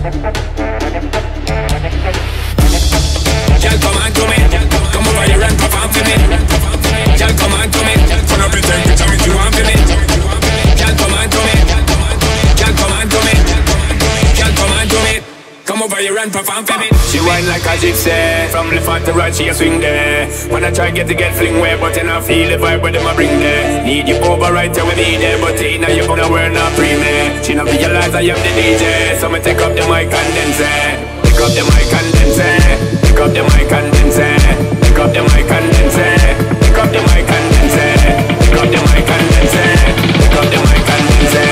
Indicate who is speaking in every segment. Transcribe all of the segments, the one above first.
Speaker 1: Come on to me. Come over here and perform for me. Come on to me. You want for me. Come on to me. Come on to me. Come on to me. Come over here and perform for me like a gypsy From left hand to right she a swing there When I try get to get fling way But then I feel the vibe where them a bring there Need you over right till we be there But in now you gonna wear not pre me She not realize I am the DJ So me take up the mic and then say Pick up the mic and then say Pick up the mic and then say Pick up the mic and then say Pick up the mic and then say Pick up the mic and then say Pick up the mic and then say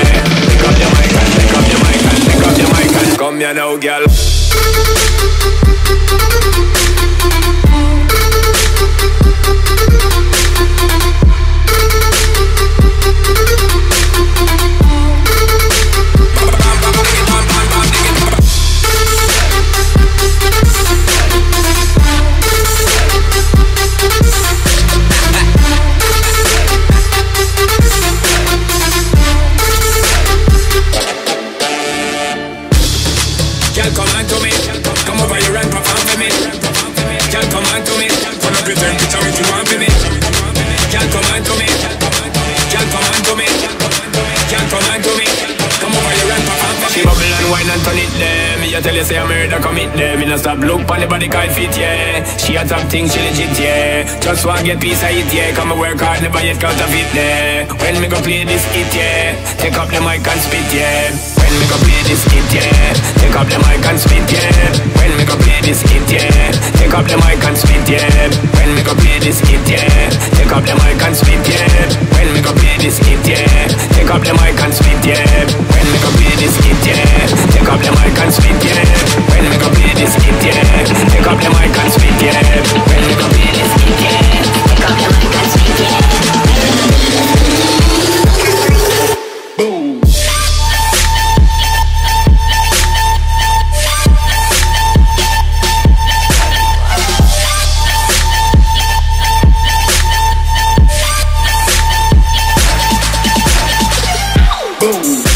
Speaker 1: Pick up the mic and pick up the mic and pick up the mic and Come here now, Girl, If you want for me. Girl, come on to me. Girl, come on to me. Girl, come on to me. Come over here and perform for. She bubble and wine and turn it there. Me a tell you say I'm murder commit there. Me no stop look pon the body call fit yeah. She a top thing, she legit yeah. Just want get piece of it yeah. Come and work hard, never yet counterfeit there. When me go play this hit yeah, take up the mic and spit yeah. When me go play this hit yeah, take up the mic and spit yeah. When me go play this hit problem Boom.